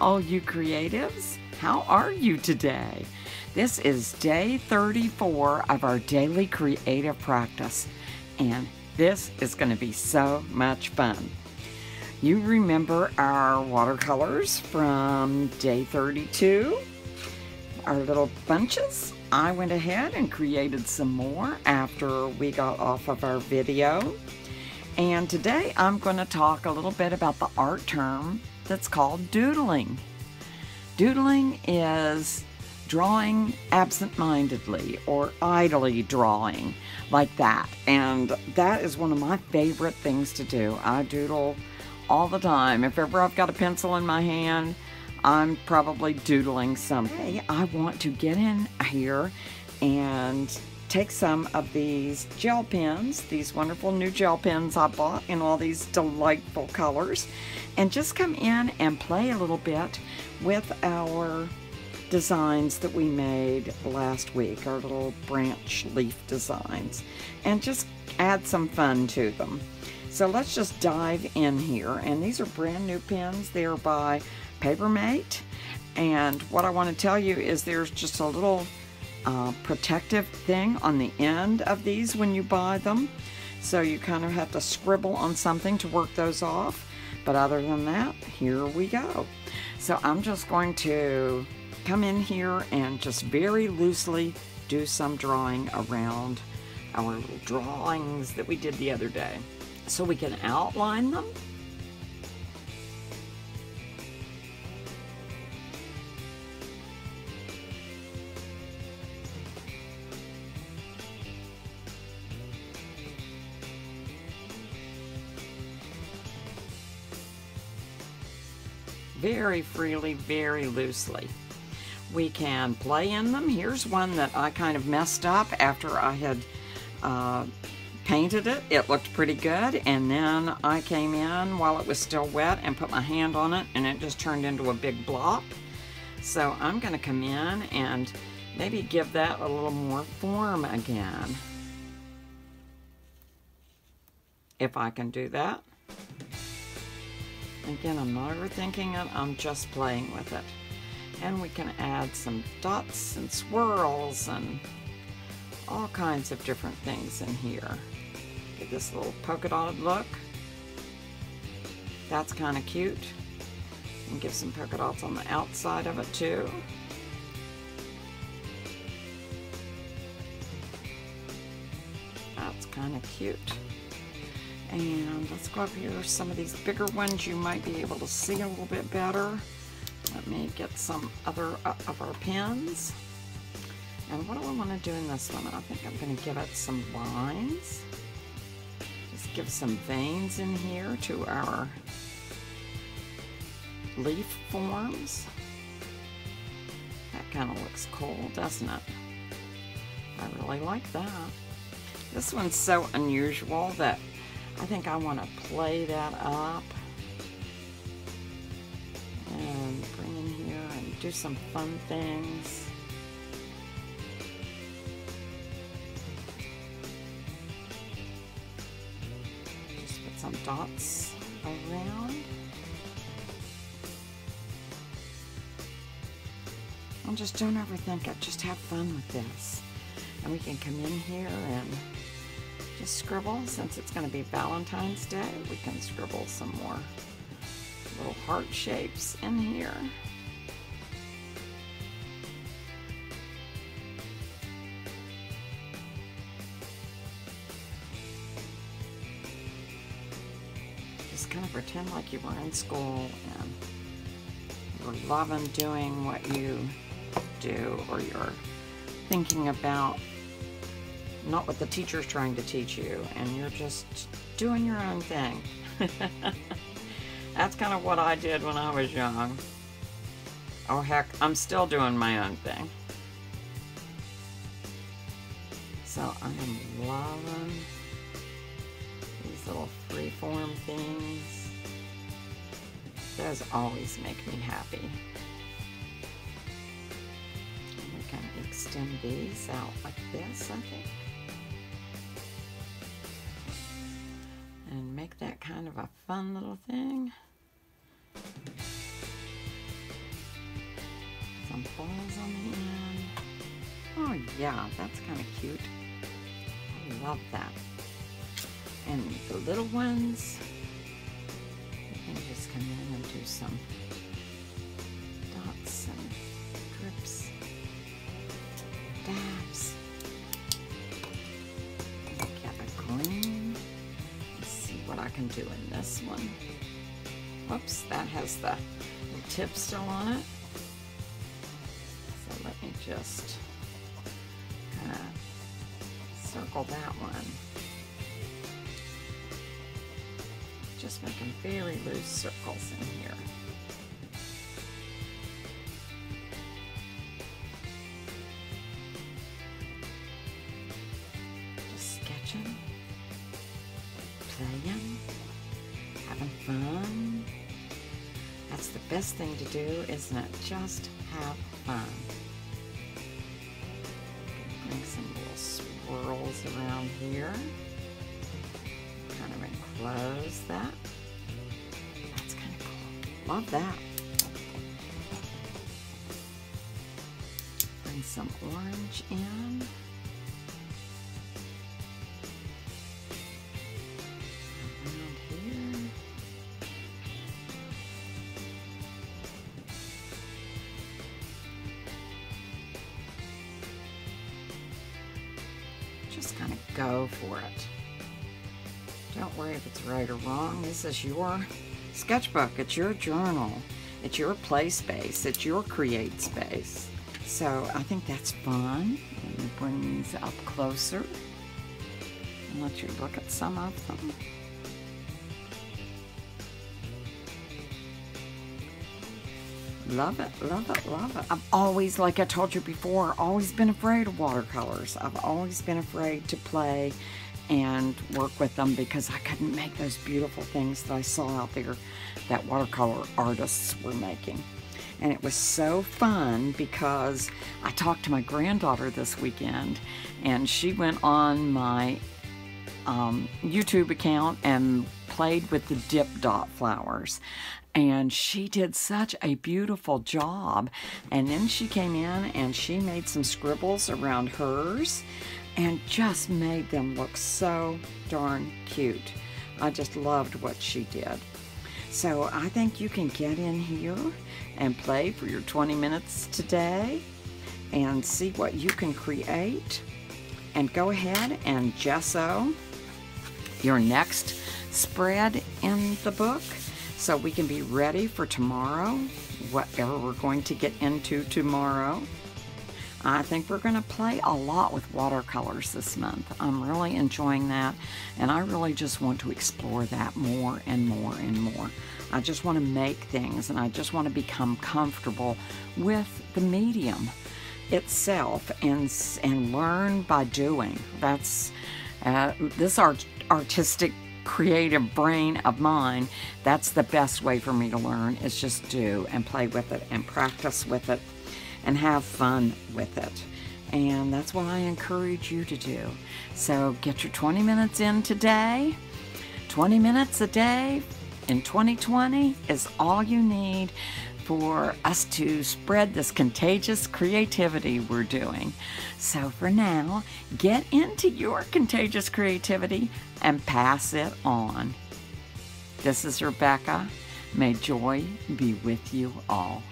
all you creatives. How are you today? This is day 34 of our daily creative practice, and this is going to be so much fun. You remember our watercolors from day 32? Our little bunches? I went ahead and created some more after we got off of our video. And today I'm going to talk a little bit about the art term that's called doodling. Doodling is drawing absent-mindedly or idly drawing like that. And that is one of my favorite things to do. I doodle all the time. If ever I've got a pencil in my hand, I'm probably doodling something. I want to get in here and take some of these gel pens, these wonderful new gel pens I bought in all these delightful colors, and just come in and play a little bit with our designs that we made last week, our little branch leaf designs, and just add some fun to them. So let's just dive in here. And these are brand new pens. They are by Papermate. And what I want to tell you is there's just a little uh, protective thing on the end of these when you buy them. So you kind of have to scribble on something to work those off. But other than that, here we go. So I'm just going to come in here and just very loosely do some drawing around our little drawings that we did the other day. So we can outline them very freely, very loosely. We can play in them. Here's one that I kind of messed up after I had uh, painted it. It looked pretty good, and then I came in while it was still wet and put my hand on it, and it just turned into a big blob. So I'm going to come in and maybe give that a little more form again. If I can do that. Again, I'm not overthinking it, I'm just playing with it. And we can add some dots and swirls and all kinds of different things in here. Get this little polka dotted look. That's kind of cute. And give some polka dots on the outside of it too. That's kind of cute. And let's go up here. Some of these bigger ones you might be able to see a little bit better. Let me get some other uh, of our pens. And what do I want to do in this one? I think I'm going to give it some lines. Just give some veins in here to our leaf forms. That kind of looks cool, doesn't it? I really like that. This one's so unusual that I think I want to play that up and bring in here and do some fun things. Just put some dots around. And just don't overthink it, just have fun with this. And we can come in here and scribble, since it's going to be Valentine's Day, we can scribble some more little heart shapes in here. Just kind of pretend like you were in school and you're loving doing what you do or you're thinking about not what the teacher's trying to teach you, and you're just doing your own thing. That's kind of what I did when I was young. Oh heck, I'm still doing my own thing. So I am loving these little freeform things. Those always make me happy. And we can extend these out like this, I think. Of a fun little thing. balls on the end. Oh yeah, that's kind of cute. I love that. And the little ones, you can just come in and do some can do in this one. Whoops, that has the, tip still on it. So let me just kind of circle that one. Just making very loose circles in here. Best thing to do, isn't? Just have fun. Bring some little swirls around here. Kind of enclose that. That's kind of cool. Love that. Bring some orange in. Go for it. Don't worry if it's right or wrong. This is your sketchbook. It's your journal. It's your play space. It's your create space. So I think that's fun. Let me bring these up closer and let you look at some of them. Love it, love it, love it. I've always, like I told you before, always been afraid of watercolors. I've always been afraid to play and work with them because I couldn't make those beautiful things that I saw out there that watercolor artists were making. And it was so fun because I talked to my granddaughter this weekend and she went on my um, YouTube account and played with the dip dot flowers. And she did such a beautiful job. And then she came in and she made some scribbles around hers and just made them look so darn cute. I just loved what she did. So I think you can get in here and play for your 20 minutes today and see what you can create. And go ahead and gesso your next spread in the book so we can be ready for tomorrow, whatever we're going to get into tomorrow. I think we're going to play a lot with watercolors this month. I'm really enjoying that, and I really just want to explore that more and more and more. I just want to make things, and I just want to become comfortable with the medium itself and and learn by doing. That's uh, this art artistic creative brain of mine, that's the best way for me to learn is just do and play with it and practice with it and have fun with it. And that's what I encourage you to do. So get your 20 minutes in today. 20 minutes a day in 2020 is all you need for us to spread this contagious creativity we're doing. So for now, get into your contagious creativity and pass it on. This is Rebecca. May joy be with you all.